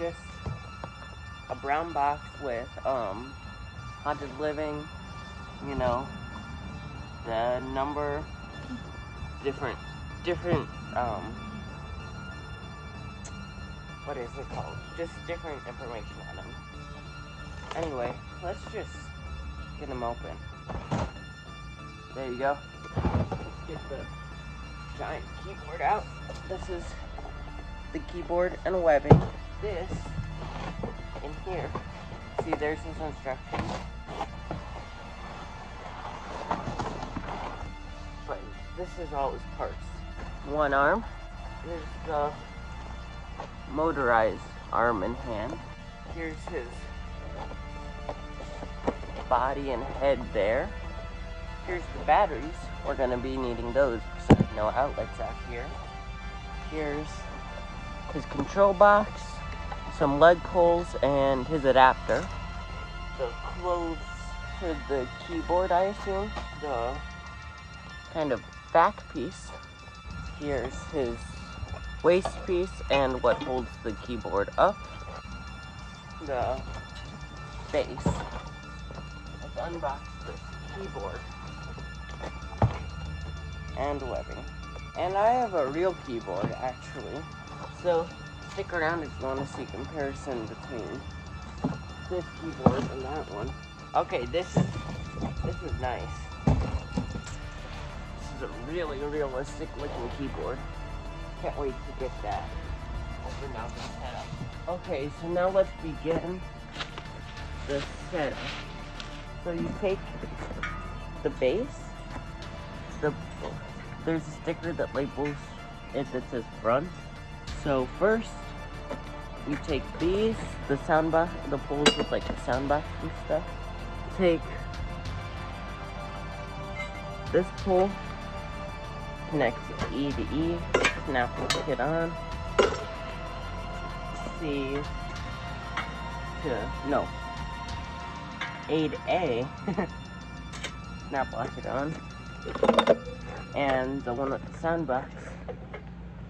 just a brown box with um haunted living, you know, the number, different, different, um, what is it called? Just different information on them. Anyway, let's just get them open. There you go. Let's get the giant keyboard out. This is the keyboard and webbing. This in here. See, there's his instructions. But this is all his parts. One arm. Here's the motorized arm and hand. Here's his body and head there. Here's the batteries. We're gonna be needing those because no outlets out here. Here's his control box, some leg pulls, and his adapter. The clothes for the keyboard, I assume. The kind of back piece. Here's his waist piece and what holds the keyboard up. The base. Let's unbox this keyboard. And webbing. And I have a real keyboard, actually. So, stick around if you want to see comparison between this keyboard and that one. Okay, this is, this is nice. This is a really realistic looking keyboard. Can't wait to get that. Open out the setup. Okay, so now let's begin the setup. So you take the base, the there's a sticker that labels it that says front. So first, you take these, the sound box, the poles with like the sound box and stuff. Take this pole, connect E to E, snap it on. C to no. A to A. snap lock it on. And the one with the sound box,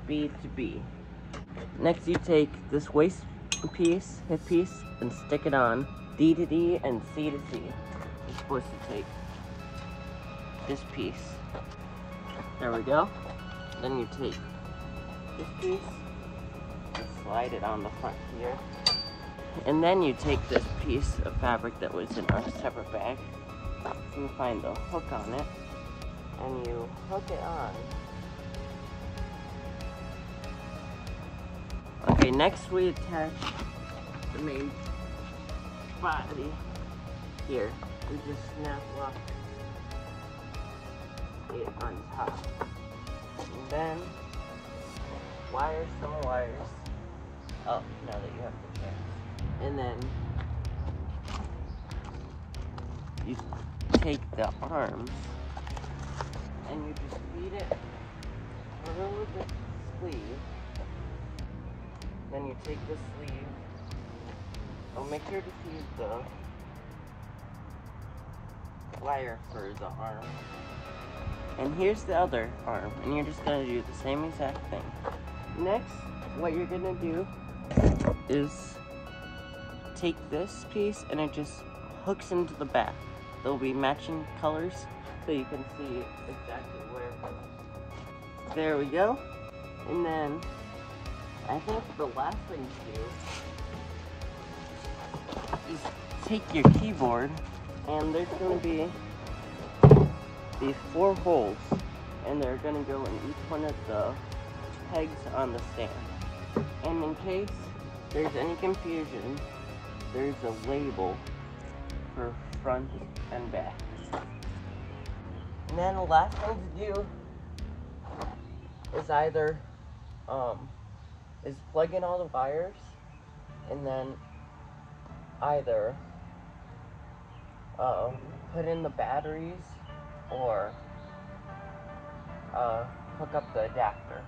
B to B. Next you take this waist piece, hip piece, and stick it on D to D and C to C. You're supposed to take this piece. There we go. Then you take this piece and slide it on the front here. And then you take this piece of fabric that was in our separate bag. You find the hook on it. And you hook it on. Next we attach the main body here. We just snap lock it on top. And then wire some wires. Oh, now that you have the chance. And then you take the arms and you just feed it through the sleeve. Then you take the sleeve. Oh, make sure to feed the wire for the arm. And here's the other arm, and you're just gonna do the same exact thing. Next, what you're gonna do is take this piece and it just hooks into the back. There'll be matching colors so you can see exactly where. There we go. And then I think the last thing to do is take your keyboard and there's going to be these four holes and they're going to go in each one of the pegs on the stand. And in case there's any confusion, there's a label for front and back. And then the last thing to do is either um, is plug in all the wires and then either uh, put in the batteries or uh, hook up the adapter.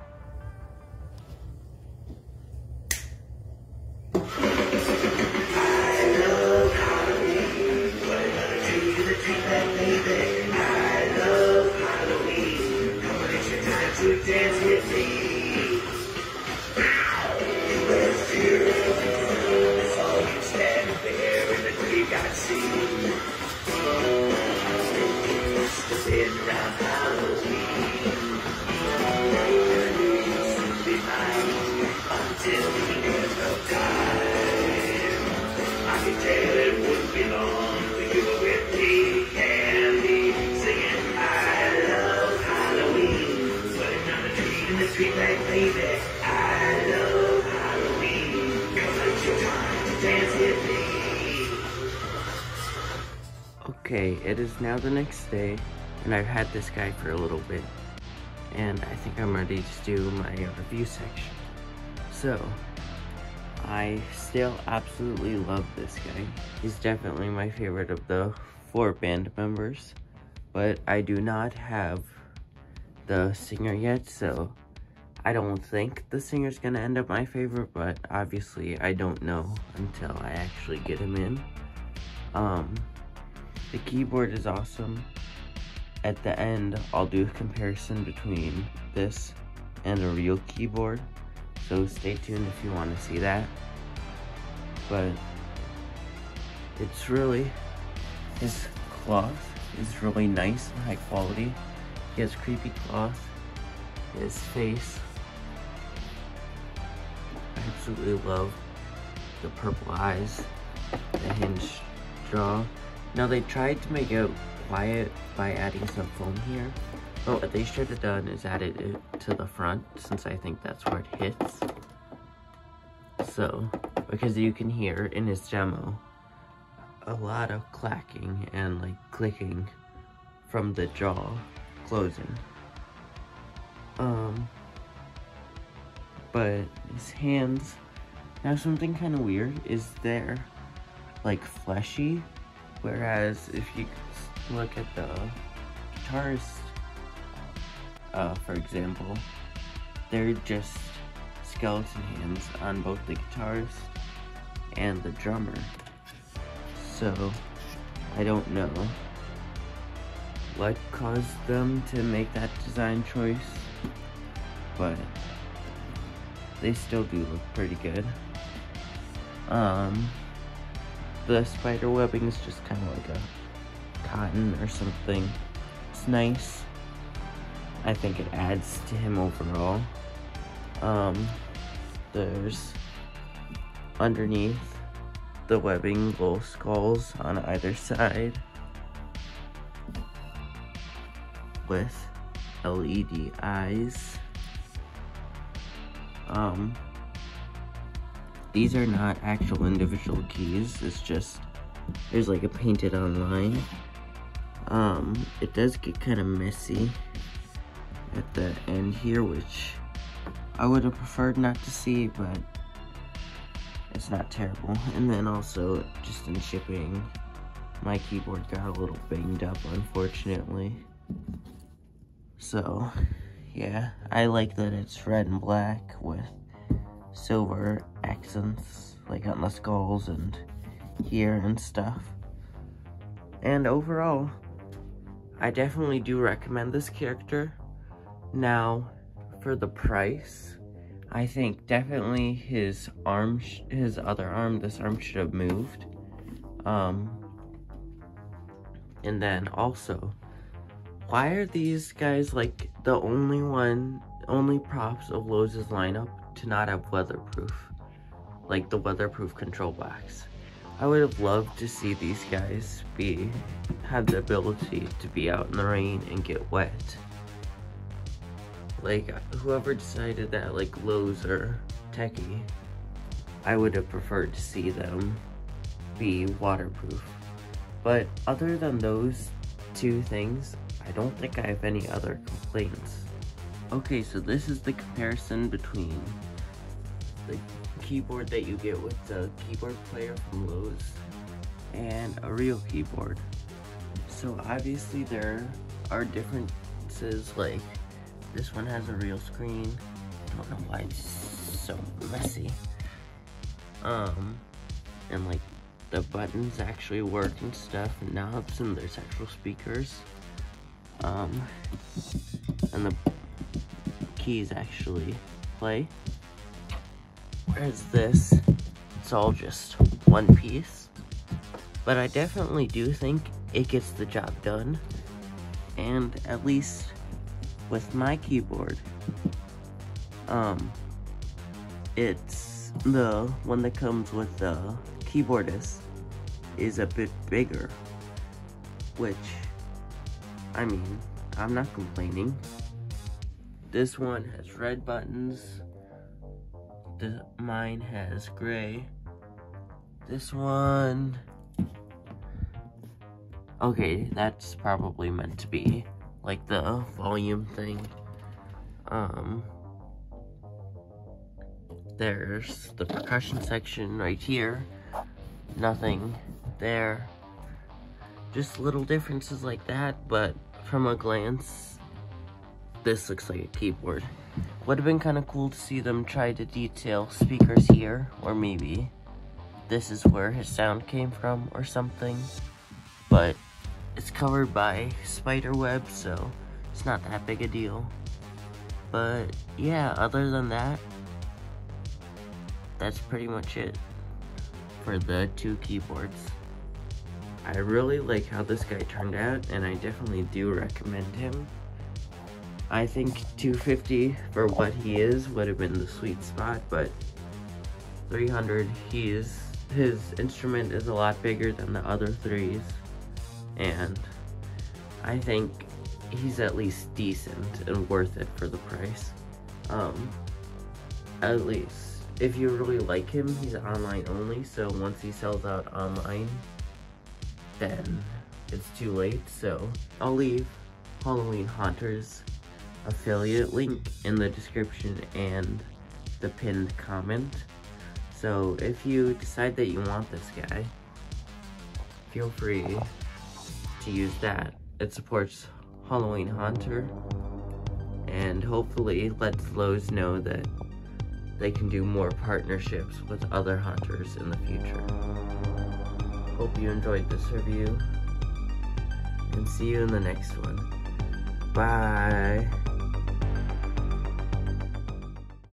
It is now the next day, and I've had this guy for a little bit, and I think I'm ready to do my review section. So, I still absolutely love this guy. He's definitely my favorite of the four band members, but I do not have the singer yet, so I don't think the singer's gonna end up my favorite, but obviously I don't know until I actually get him in. Um, the keyboard is awesome. At the end, I'll do a comparison between this and a real keyboard. So stay tuned if you want to see that. But it's really, his cloth is really nice and high quality. He has creepy cloth. His face. I absolutely love the purple eyes, the hinged jaw. Now they tried to make it quiet by adding some foam here. But what they should have done is added it to the front since I think that's where it hits. So, because you can hear in his demo a lot of clacking and like clicking from the jaw closing. Um, but his hands, now something kind of weird is they're like fleshy Whereas if you look at the guitarist, uh, for example, they're just skeleton hands on both the guitarist and the drummer. So, I don't know what caused them to make that design choice, but they still do look pretty good. Um, the spider webbing is just kind of like a cotton or something. It's nice. I think it adds to him overall. Um, there's underneath the webbing little skulls on either side with LED eyes. Um, these are not actual individual keys, it's just, there's like a painted on line. Um, it does get kind of messy at the end here, which I would have preferred not to see, but it's not terrible. And then also, just in shipping, my keyboard got a little banged up, unfortunately. So, yeah, I like that it's red and black with silver accents, like on the skulls and here and stuff. And overall, I definitely do recommend this character. Now, for the price, I think definitely his arm, his other arm, this arm should have moved. Um, and then also, why are these guys like the only one, only props of Lowe's lineup to not have weatherproof, like the weatherproof control box. I would have loved to see these guys be, have the ability to be out in the rain and get wet. Like, whoever decided that, like Lowe's or Tekky, I would have preferred to see them be waterproof. But other than those two things, I don't think I have any other complaints. Okay, so this is the comparison between the keyboard that you get with the keyboard player from Lowe's and a real keyboard. So obviously there are differences, like this one has a real screen. I don't know why it's so messy. Um, and like the buttons actually work and stuff, and knobs, and there's actual speakers. Um, and the keys actually play. Whereas this, it's all just one piece. But I definitely do think it gets the job done. And at least with my keyboard, um, it's the one that comes with the keyboardist is a bit bigger, which, I mean, I'm not complaining. This one has red buttons. Mine has gray. This one, Okay, that's probably meant to be like the volume thing. Um, there's the percussion section right here. Nothing there. Just little differences like that, but from a glance, this looks like a keyboard. Would have been kind of cool to see them try to detail speakers here, or maybe this is where his sound came from or something. But it's covered by spider web, so it's not that big a deal. But yeah, other than that, that's pretty much it for the two keyboards. I really like how this guy turned out, and I definitely do recommend him. I think 250 for what he is would have been the sweet spot, but 300, he is, his instrument is a lot bigger than the other threes, and I think he's at least decent and worth it for the price. Um, at least. If you really like him, he's online only, so once he sells out online, then it's too late, so I'll leave Halloween Haunters affiliate link in the description and the pinned comment. So if you decide that you want this guy, feel free to use that. It supports Halloween Haunter and hopefully lets Lowe's know that they can do more partnerships with other haunters in the future. Hope you enjoyed this review and see you in the next one. Bye.